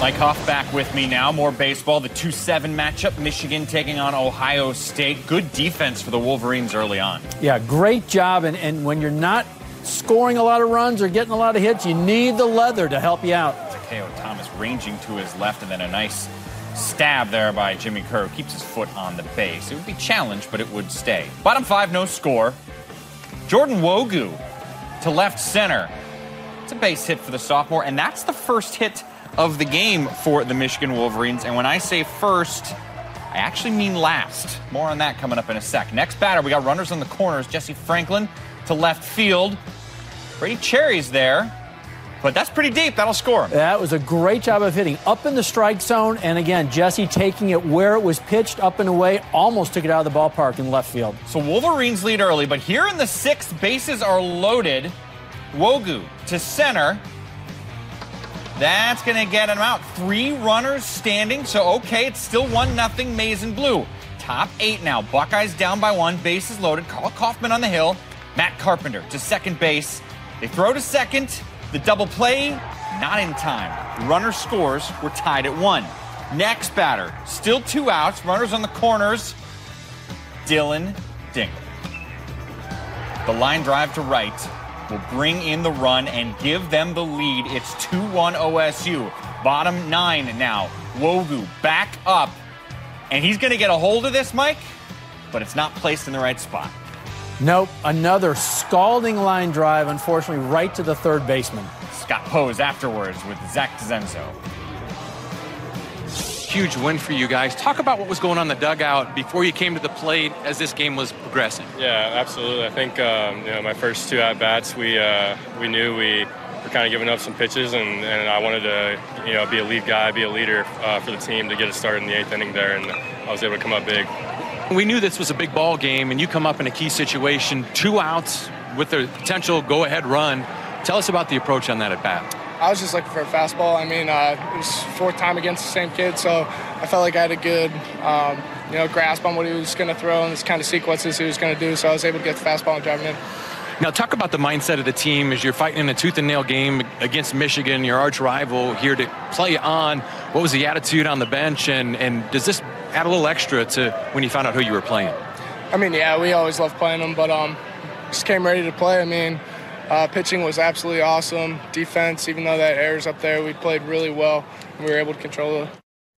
Mike Huff back with me now. More baseball. The 2 7 matchup. Michigan taking on Ohio State. Good defense for the Wolverines early on. Yeah, great job. And, and when you're not scoring a lot of runs or getting a lot of hits, you need the leather to help you out. Takeo Thomas ranging to his left, and then a nice stab there by Jimmy Kerr. Keeps his foot on the base. It would be challenged, but it would stay. Bottom five, no score. Jordan Nwogu to left center. It's a base hit for the sophomore, and that's the first hit of the game for the Michigan Wolverines. And when I say first, I actually mean last. More on that coming up in a sec. Next batter, we got runners on the corners. Jesse Franklin to left field. Brady Cherry's there, but that's pretty deep. That'll score. That was a great job of hitting up in the strike zone. And again, Jesse taking it where it was pitched, up and away, almost took it out of the ballpark in left field. So Wolverines lead early, but here in the sixth, bases are loaded. Nwogu to center. That's going to get him out. Three runners standing, so okay, it's still 1 nothing Maize and Blue. Top eight now. Buckeyes down by one, bases loaded. Karl Kauffmann on the hill. Matt Carpenter to second base. They throw to second. The double play, not in time. Runner scores. We're tied at one. Next batter, still two outs. Runners on the corners. Dylan Dink. The line drive to right will bring in the run and give them the lead. It's 2 1 OSU. Bottom nine now. Nwogu back up. And he's going to get a hold of this, Mike, but it's not placed in the right spot. Nope, another scalding line drive, unfortunately, right to the third baseman. Scott Pose afterwards with Zach Dezenzo. Huge win for you guys. Talk about what was going on in the dugout before you came to the plate as this game was progressing. Yeah, absolutely. I think um, you know my first two at bats, we uh, we knew we were kind of giving up some pitches, and, and I wanted to you know be a lead guy, be a leader uh, for the team to get a start in the eighth inning there, and I was able to come up big. We knew this was a big ball game, and you come up in a key situation, two outs with a potential go-ahead run. Tell us about the approach on that at bat. I was just looking for a fastball. I mean, uh, it was fourth time against the same kid, so I felt like I had a good, um, you know, grasp on what he was going to throw and this kind of sequences he was going to do. So I was able to get the fastball and drive him in. Now, talk about the mindset of the team as you're fighting in a tooth and nail game against Michigan, your arch rival, here to play on. What was the attitude on the bench, and, and does this add a little extra to when you found out who you were playing? I mean, yeah, we always love playing them, but um, just came ready to play. I mean, uh, pitching was absolutely awesome. Defense, even though that air's up there, we played really well. And we were able to control it.